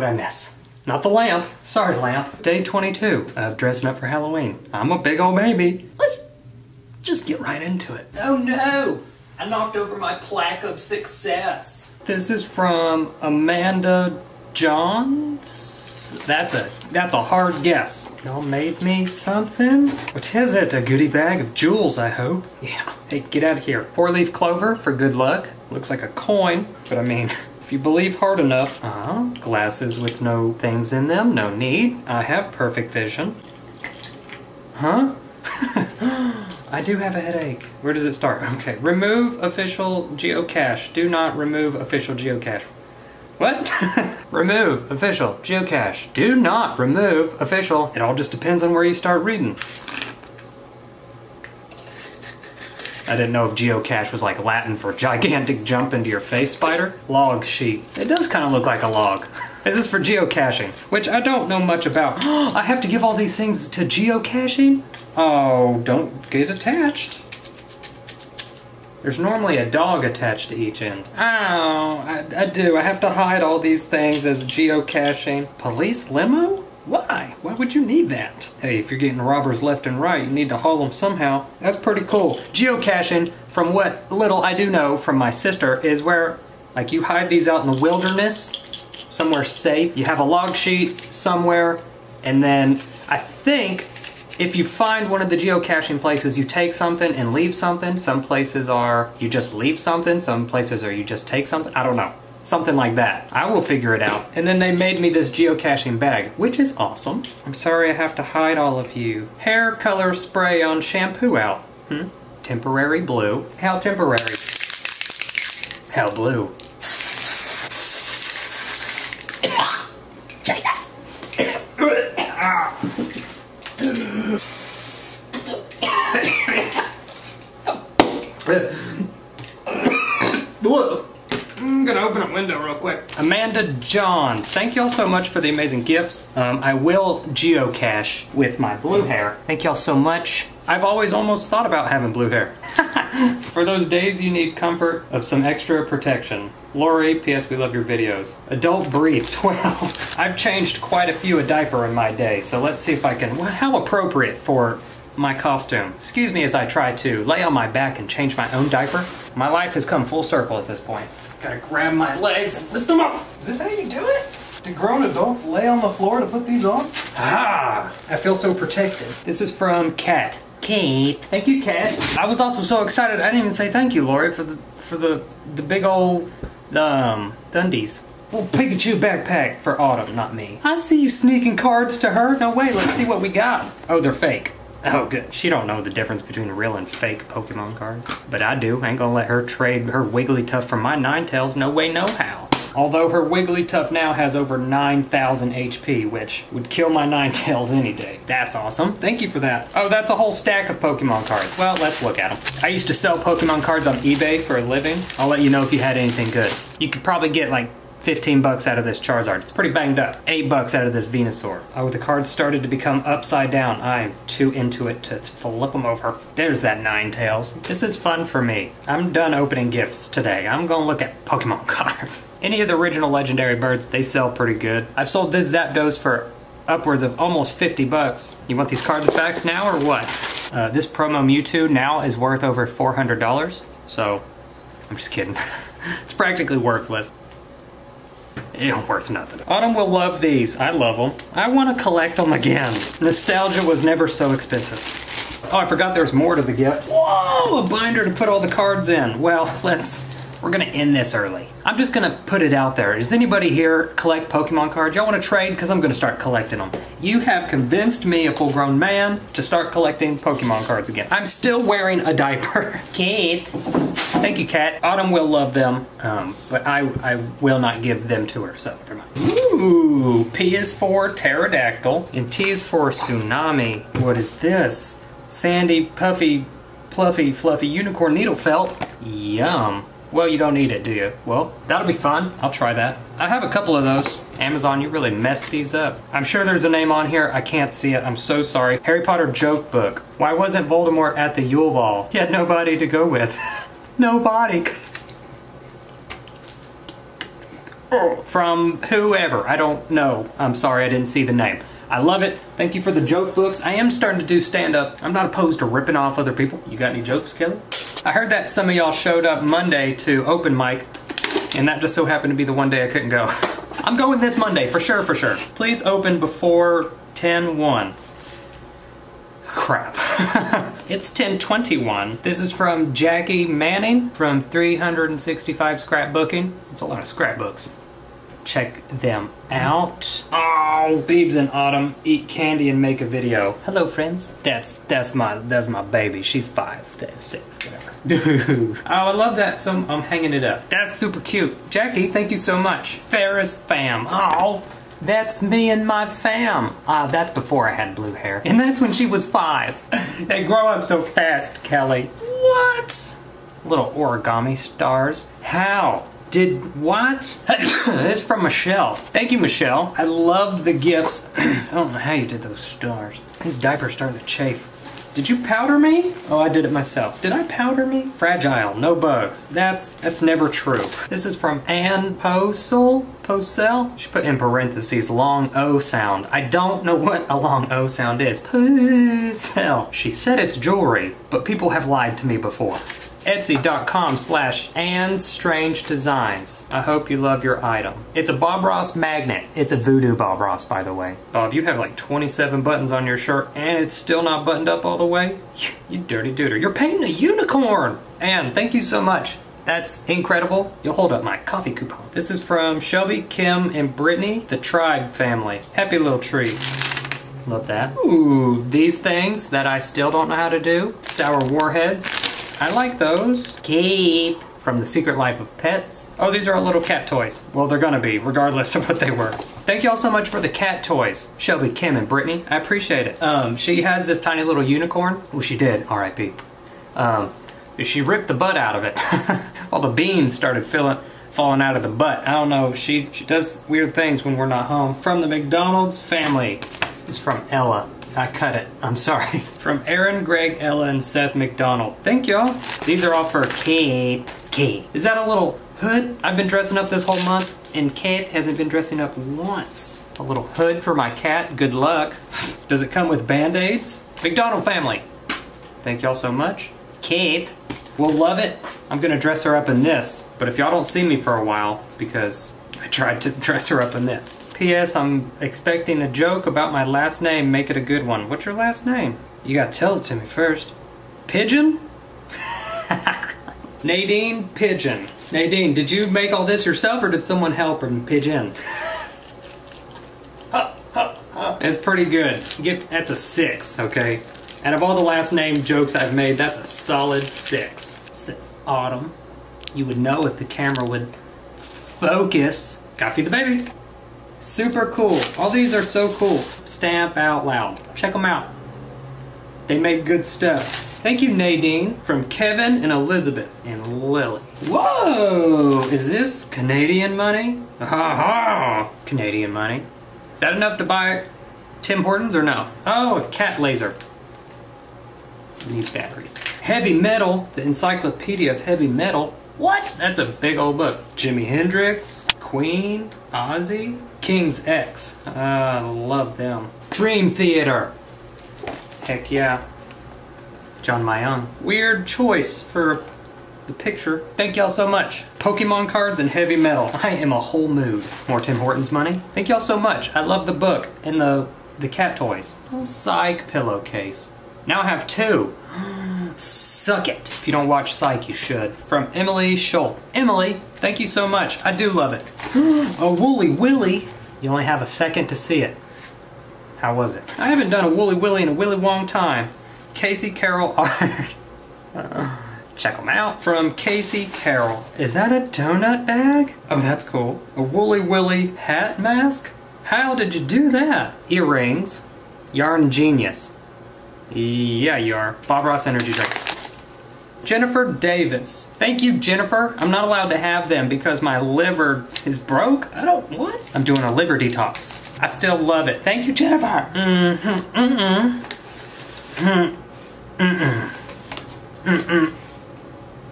what? What'd I miss? Not the lamp. Sorry, lamp. Day 22 of dressing up for Halloween. I'm a big old baby. Let's just get right into it. Oh no! I knocked over my plaque of success. This is from Amanda Johns. That's a that's a hard guess. Y'all made me something. What is it? A goodie bag of jewels, I hope. Yeah. Hey, get out of here. Four leaf clover for good luck. Looks like a coin, but I mean, if you believe hard enough. Uh huh. Glasses with no things in them. No need. I have perfect vision. Huh? I do have a headache. Where does it start? Okay. Remove official geocache. Do not remove official geocache. What? remove official geocache. Do not remove official. It all just depends on where you start reading. I didn't know if geocache was like Latin for gigantic jump into your face spider. Log sheet. It does kind of look like a log. Is this is for geocaching, which I don't know much about. I have to give all these things to geocaching? Oh, don't get attached. There's normally a dog attached to each end. Oh, I, I do. I have to hide all these things as geocaching. Police limo? Why? Why would you need that? Hey, if you're getting robbers left and right, you need to haul them somehow. That's pretty cool. Geocaching, from what little I do know from my sister, is where like you hide these out in the wilderness somewhere safe. You have a log sheet somewhere, and then I think if you find one of the geocaching places, you take something and leave something. Some places are you just leave something, some places are you just take something. I don't know. Something like that. I will figure it out. And then they made me this geocaching bag, which is awesome. I'm sorry I have to hide all of you. Hair color spray on shampoo out. Hmm? Temporary blue. How temporary? How blue? I'm gonna open a window real quick. Amanda Johns, thank y'all so much for the amazing gifts. Um, I will geocache with my blue hair. Thank y'all so much. I've always almost thought about having blue hair. for those days you need comfort of some extra protection. Lori, P.S. We love your videos. Adult briefs. Well, I've changed quite a few a diaper in my day, so let's see if I can. Well, how appropriate for my costume. Excuse me as I try to lay on my back and change my own diaper. My life has come full circle at this point. Gotta grab my legs and lift them up. Is this how you do it? Do grown adults lay on the floor to put these on? Ah, I feel so protected. This is from Kat. Kate. Thank you, Kat. I was also so excited. I didn't even say thank you, Lori, for the for the the big old um Dundies. Well, Pikachu backpack for Autumn, not me. I see you sneaking cards to her. No way. Let's see what we got. Oh, they're fake. Oh, good. She don't know the difference between real and fake Pokemon cards. But I do. Ain't gonna let her trade her Wigglytuff for my Ninetales. No way, no how. Although her Wigglytuff now has over 9,000 HP, which would kill my Ninetales any day. That's awesome. Thank you for that. Oh, that's a whole stack of Pokemon cards. Well, let's look at them. I used to sell Pokemon cards on eBay for a living. I'll let you know if you had anything good. You could probably get like 15 bucks out of this Charizard. It's pretty banged up. 8 bucks out of this Venusaur. Oh, the cards started to become upside down. I'm too into it to flip them over. There's that Ninetales. This is fun for me. I'm done opening gifts today. I'm gonna look at Pokemon cards. Any of the original legendary birds, they sell pretty good. I've sold this Zapdos for upwards of almost 50 bucks. You want these cards back now or what? Uh, this promo Mewtwo now is worth over $400. So, I'm just kidding. it's practically worthless. It ain't worth nothing. Autumn will love these. I love them. I want to collect them again. Nostalgia was never so expensive. Oh, I forgot there's more to the gift. Whoa, a binder to put all the cards in. Well, let's, we're gonna end this early. I'm just gonna put it out there. Does anybody here collect Pokemon cards? Y'all wanna trade? Because I'm gonna start collecting them. You have convinced me, a full grown man, to start collecting Pokemon cards again. I'm still wearing a diaper. Kate. Thank you, Kat. Autumn will love them, um, but I, I will not give them to her, so they're mine. Ooh, P is for pterodactyl, and T is for tsunami. What is this? Sandy, puffy, pluffy, fluffy unicorn needle felt. Yum. Well, you don't need it, do you? Well, that'll be fun. I'll try that. I have a couple of those. Amazon, you really messed these up. I'm sure there's a name on here. I can't see it. I'm so sorry. Harry Potter joke book. Why wasn't Voldemort at the Yule Ball? He had nobody to go with. nobody. from whoever. I don't know. I'm sorry, I didn't see the name. I love it. Thank you for the joke books. I am starting to do stand up. I'm not opposed to ripping off other people. You got any jokes, Kelly? I heard that some of y'all showed up Monday to open mic, and that just so happened to be the one day I couldn't go. I'm going this Monday, for sure, for sure. Please open before 10 1. Crap. it's 1021. This is from Jackie Manning from 365 Scrapbooking. It's a lot of scrapbooks. Check them out. Oh, Beebs and Autumn eat candy and make a video. Hello, friends. That's that's my that's my baby. She's five, six, whatever. Dude. Oh, I love that. So I'm hanging it up. That's super cute. Jackie, thank you so much. Farris fam. Oh. That's me and my fam. Ah, that's before I had blue hair. And that's when she was five. they grow up so fast, Kelly. What? Little origami stars. How? Did what? it's from Michelle. Thank you, Michelle. I love the gifts. I don't know how you did those stars. These diapers starting to chafe. Did you powder me? Oh, I did it myself. Did I powder me? Fragile, no bugs. That's that's never true. This is from Ann Posel. Posel? She put in parentheses long O sound. I don't know what a long O sound is. Posel. She said it's jewelry, but people have lied to me before etsy.com slash strange designs i hope you love your item it's a bob ross magnet it's a voodoo bob ross by the way bob you have like 27 buttons on your shirt and it's still not buttoned up all the way you dirty duder you're painting a unicorn and thank you so much that's incredible. You'll hold up my coffee coupon. This is from Shelby, Kim, and Brittany, the Tribe family. Happy little tree. Love that. Ooh, these things that I still don't know how to do. Sour warheads. I like those. Keep. From The Secret Life of Pets. Oh, these are our little cat toys. Well, they're gonna be, regardless of what they were. Thank you all so much for the cat toys. Shelby, Kim, and Brittany. I appreciate it. Um, she has this tiny little unicorn. Oh, she did. R.I.P. Um, she ripped the butt out of it. all the beans started filling falling out of the butt. I don't know. She, she does weird things when we're not home. From the McDonald's family. It's from Ella. I cut it. I'm sorry. From Aaron, Greg, Ella, and Seth McDonald. Thank y'all. These are all for Kate. Kate. Is that a little hood? I've been dressing up this whole month, and Kate hasn't been dressing up once. A little hood for my cat. Good luck. Does it come with band-aids? McDonald family. Thank y'all so much. Kate will love it. I'm gonna dress her up in this, but if y'all don't see me for a while, it's because I tried to dress her up in this. P.S. I'm expecting a joke about my last name. Make it a good one. What's your last name? You gotta tell it to me first. Pigeon? Nadine Pigeon. Nadine, did you make all this yourself or did someone help her pigeon? It's pretty good. Get, that's a six, okay? Out of all the last name jokes I've made, that's a solid six. Says Autumn. You would know if the camera would focus. Gotta feed the babies. Super cool. All these are so cool. Stamp out loud. Check them out. They make good stuff. Thank you, Nadine, from Kevin and Elizabeth and Lily. Whoa! Is this Canadian money? Ha ha! Canadian money. Is that enough to buy Tim Hortons or no? Oh, a cat laser. Needs batteries. Heavy Metal, the Encyclopedia of Heavy Metal. What? That's a big old book. Jimi Hendrix, Queen, Ozzy, King's X. I love them. Dream Theater. Heck yeah. John Myung. Weird choice for the picture. Thank y'all so much. Pokemon cards and heavy metal. I am a whole mood. More Tim Hortons money. Thank y'all so much. I love the book and the the cat toys. Psych pillowcase. Now I have two. Suck it. If you don't watch Psych, you should. From Emily Schultz. Emily, thank you so much. I do love it. a Woolly Willy. You only have a second to see it. How was it? I haven't done a Woolly Willy in a willy long time. Casey Carroll art. Check them out. From Casey Carroll. Is that a donut bag? Oh, that's cool. A Woolly Willy hat mask? How did you do that? Earrings. Yarn Genius. Yeah, you are. Bob Ross Energy Drink. Jennifer Davis. Thank you, Jennifer. I'm not allowed to have them because my liver is broke. I don't, what? I'm doing a liver detox. I still love it. Thank you, Jennifer. Mm-hmm, mm-mm. Mm, mm-mm. Mm-mm.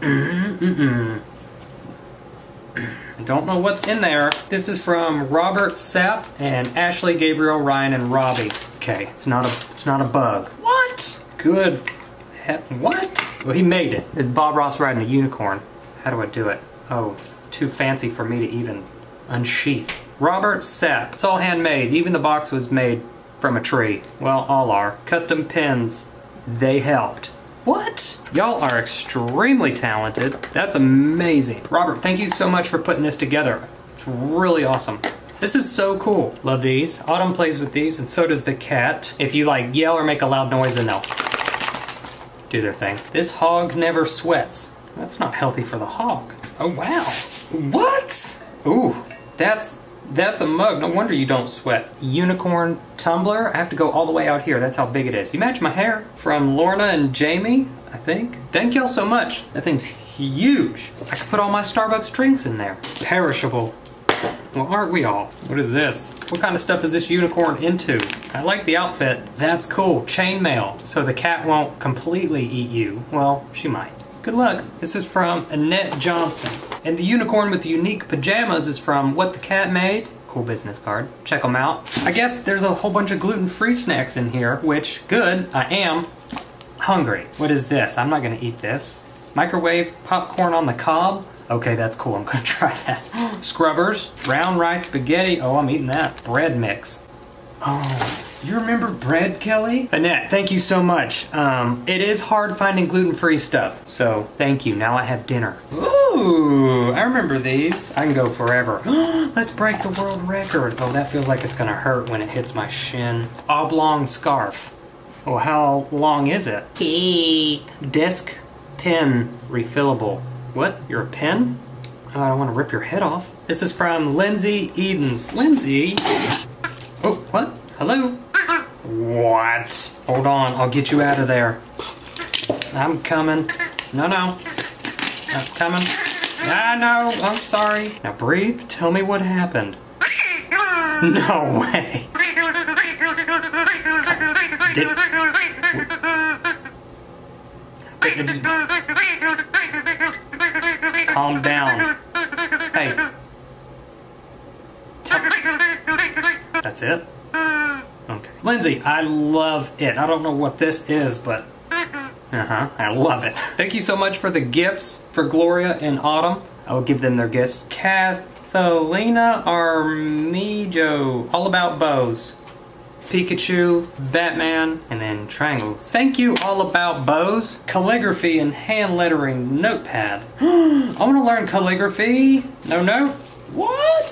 Mm-mm. Mm-mm. I don't know what's in there. This is from Robert Sapp and Ashley, Gabriel, Ryan, and Robbie. Okay, it's not a it's not a bug. What? Good. What? Well, he made it. It's Bob Ross riding a unicorn. How do I do it? Oh, it's too fancy for me to even unsheath. Robert Sapp. It's all handmade. Even the box was made from a tree. Well, all are. Custom pins. They helped. What? Y'all are extremely talented. That's amazing. Robert, thank you so much for putting this together. It's really awesome. This is so cool. Love these. Autumn plays with these, and so does the cat. If you like yell or make a loud noise, then they'll do their thing. This hog never sweats. That's not healthy for the hog. Oh wow. What? Ooh, that's that's a mug. No wonder you don't sweat. Unicorn tumbler. I have to go all the way out here. That's how big it is. You match my hair. From Lorna and Jamie, I think. Thank y'all so much. That thing's huge. I could put all my Starbucks drinks in there. Perishable. Well, aren't we all? What is this? What kind of stuff is this unicorn into? I like the outfit. That's cool. Chainmail. So the cat won't completely eat you. Well, she might. Good luck. This is from Annette Johnson. And the unicorn with the unique pajamas is from What the Cat Made. Cool business card. Check them out. I guess there's a whole bunch of gluten-free snacks in here, which, good, I am hungry. What is this? I'm not gonna eat this. Microwave popcorn on the cob. Okay, that's cool. I'm gonna try that. Scrubbers, brown rice spaghetti. Oh, I'm eating that. Bread mix. Oh, you remember bread, Kelly? Annette, thank you so much. Um, it is hard finding gluten-free stuff, so thank you. Now I have dinner. Ooh, I remember these. I can go forever. Let's break the world record. Oh, that feels like it's gonna hurt when it hits my shin. Oblong scarf. Oh, how long is it? Disc pen refillable. What? You're a pen? Oh, I don't want to rip your head off. This is from Lindsay Edens. Lindsay? Oh, what? Hello? What? Hold on, I'll get you out of there. I'm coming. No, no. I'm coming. Ah, no, I'm sorry. Now breathe. Tell me what happened. No way. Did, calm down. Hey. That's it? Okay. Lindsay, I love it. I don't know what this is, but uh-huh, I love it. Thank you so much for the gifts for Gloria and Autumn. I will give them their gifts. Kathalina Armijo, all about bows. Pikachu, Batman, and then triangles. Thank you, All About Bows. Calligraphy and hand lettering notepad. I want to learn calligraphy. No, no. What?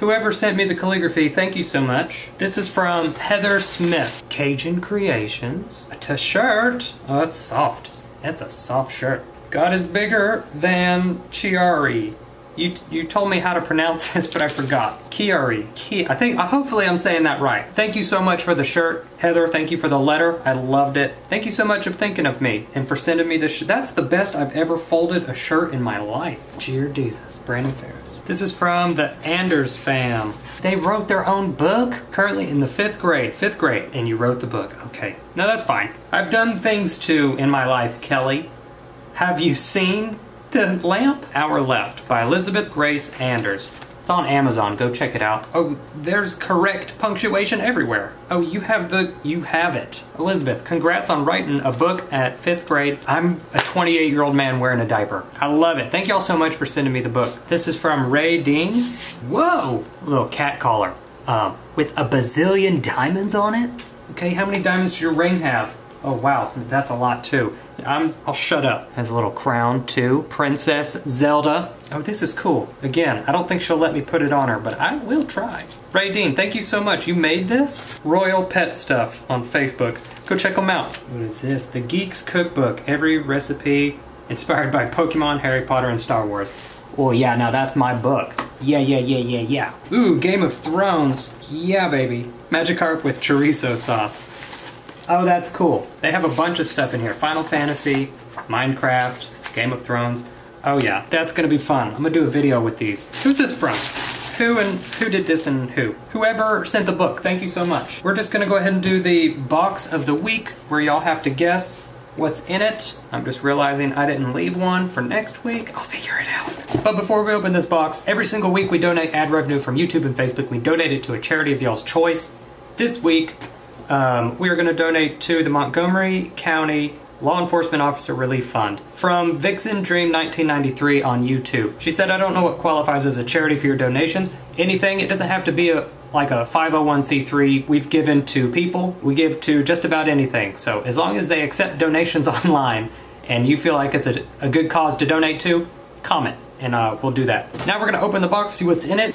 Whoever sent me the calligraphy, thank you so much. This is from Heather Smith. Cajun Creations. A t-shirt. Oh, it's soft. That's a soft shirt. God is bigger than Chiari. You, you told me how to pronounce this, but I forgot. Kiari. Ki I think, uh, hopefully I'm saying that right. Thank you so much for the shirt. Heather, thank you for the letter. I loved it. Thank you so much for thinking of me and for sending me this. That's the best I've ever folded a shirt in my life. Cheer Jesus. Brandon Farris. This is from the Anders fam. They wrote their own book? Currently in the fifth grade. Fifth grade. And you wrote the book. Okay. No, that's fine. I've done things too in my life, Kelly. Have you seen The Lamp? Hour Left by Elizabeth Grace Anders. It's on Amazon. Go check it out. Oh, there's correct punctuation everywhere. Oh, you have the you have it. Elizabeth, congrats on writing a book at 5th grade. I'm a 28-year-old man wearing a diaper. I love it. Thank y'all so much for sending me the book. This is from Ray Dean. Whoa, little cat collar. Um, with a bazillion diamonds on it. Okay, how many diamonds does your ring have? Oh wow, that's a lot too. I'm, I'll shut up. Has a little crown too. Princess Zelda. Oh, this is cool. Again, I don't think she'll let me put it on her, but I will try. Ray Dean, thank you so much. You made this? Royal Pet Stuff on Facebook. Go check them out. What is this? The Geeks Cookbook. Every recipe inspired by Pokemon, Harry Potter, and Star Wars. Oh yeah, now that's my book. Yeah, yeah, yeah, yeah, yeah. Ooh, Game of Thrones. Yeah, baby. Magikarp with chorizo sauce. Oh, that's cool. They have a bunch of stuff in here. Final Fantasy, Minecraft, Game of Thrones. Oh yeah, that's gonna be fun. I'm gonna do a video with these. Who's this from? Who and who did this and who? Whoever sent the book, thank you so much. We're just gonna go ahead and do the box of the week where y'all have to guess what's in it. I'm just realizing I didn't leave one for next week. I'll figure it out. But before we open this box, every single week we donate ad revenue from YouTube and Facebook. We donate it to a charity of y'all's choice. This week, um, we are going to donate to the Montgomery County Law Enforcement Officer Relief Fund from Vixen Dream 1993 on YouTube. She said, I don't know what qualifies as a charity for your donations. Anything, it doesn't have to be a like a 501c3. We've given to people, we give to just about anything. So as long as they accept donations online and you feel like it's a, a good cause to donate to, comment and uh, we'll do that. Now we're gonna open the box, see what's in it.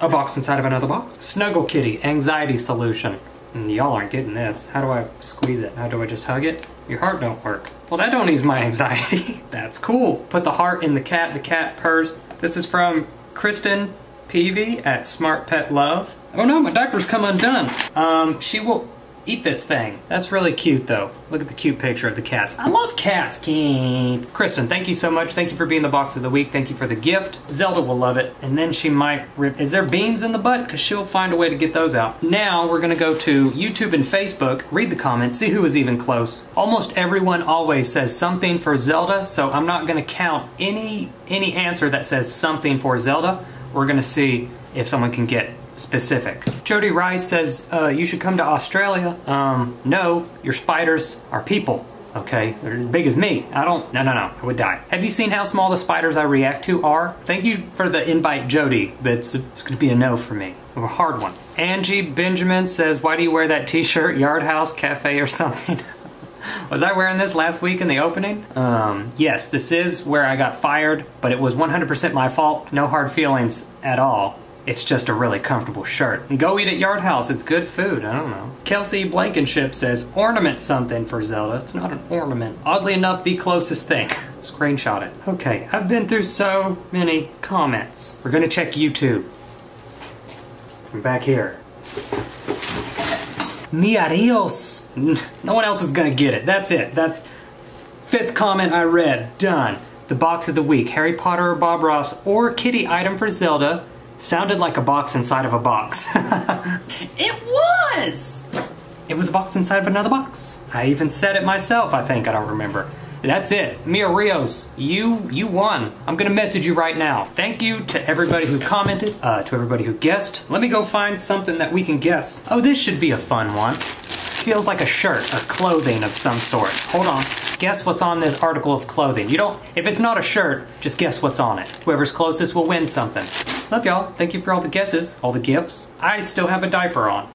A box inside of another box. Snuggle Kitty Anxiety Solution. And y'all aren't getting this. How do I squeeze it? How do I just hug it? Your heart don't work. Well, that don't ease my anxiety. That's cool. Put the heart in the cat. The cat purrs. This is from Kristen Peavy at Smart Pet Love. Oh no, my diaper's come undone. Um, she will eat this thing. That's really cute though. Look at the cute picture of the cats. I love cats. Keith. Kristen, thank you so much. Thank you for being the box of the week. Thank you for the gift. Zelda will love it. And then she might rip. Is there beans in the butt? Because she'll find a way to get those out. Now we're going to go to YouTube and Facebook, read the comments, see who was even close. Almost everyone always says something for Zelda, so I'm not going to count any any answer that says something for Zelda. We're going to see if someone can get specific. Jody Rice says, uh, you should come to Australia. Um, no, your spiders are people. Okay, they're as big as me. I don't, no, no, no, I would die. Have you seen how small the spiders I react to are? Thank you for the invite, Jody, but it's, it's gonna be a no for me. A hard one. Angie Benjamin says, why do you wear that t-shirt, Yard House Cafe or something? Was I wearing this last week in the opening? Um, yes, this is where I got fired, but it was 100% my fault. No hard feelings at all. It's just a really comfortable shirt. Go eat at Yard House, it's good food, I don't know. Kelsey Blankenship says, ornament something for Zelda. It's not an ornament. Oddly enough, the closest thing. Screenshot it. Okay, I've been through so many comments. We're gonna check YouTube. I'm back here. Mia Rios. No one else is gonna get it. That's it. That's fifth comment I read. Done. The box of the week. Harry Potter or Bob Ross or kitty item for Zelda. Sounded like a box inside of a box. it was! It was a box inside of another box. I even said it myself, I think. I don't remember. That's it. Mia Rios, you you won. I'm gonna message you right now. Thank you to everybody who commented, uh, to everybody who guessed. Let me go find something that we can guess. Oh, this should be a fun one. Feels like a shirt or clothing of some sort. Hold on. Guess what's on this article of clothing. You don't, if it's not a shirt, just guess what's on it. Whoever's closest will win something. Love y'all. Thank you for all the guesses, all the gifts. I still have a diaper on.